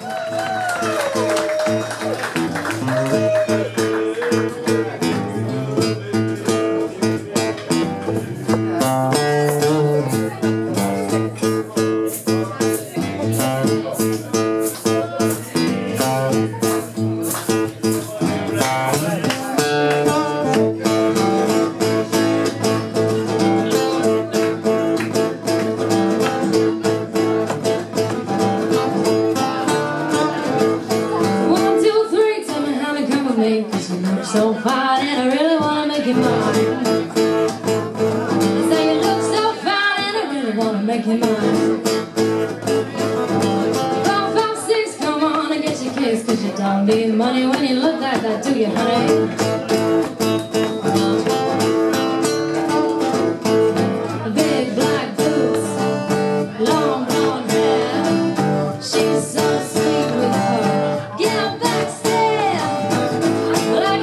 Aplausos so fine and I really wanna make you mine. I Say you look so fine and I really wanna make you mine. Four, five, six, come on and get your kiss, cause you don't need money when you look like that, do you, honey?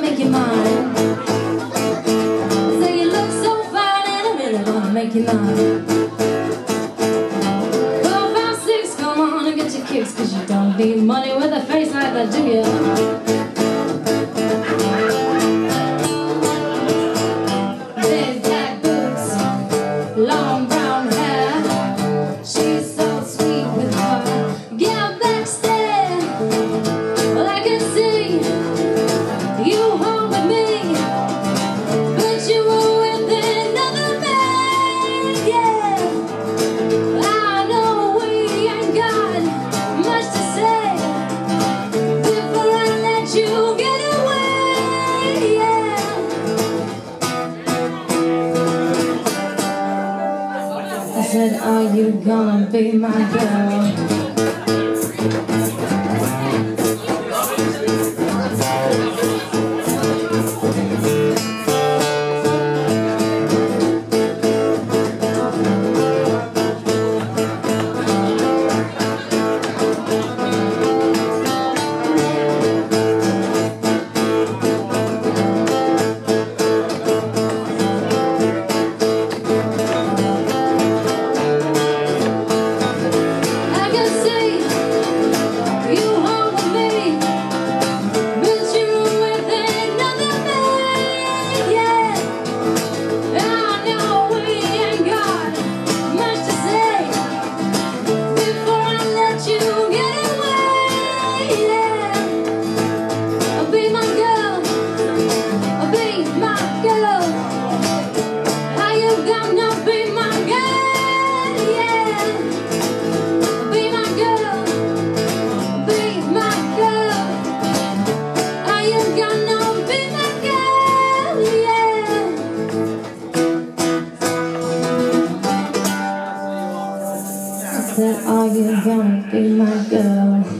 Make your mind. Say you look so fine and I wanna make you mine Need money with a face like that, do you? said, are you gonna be my girl? Be my girl?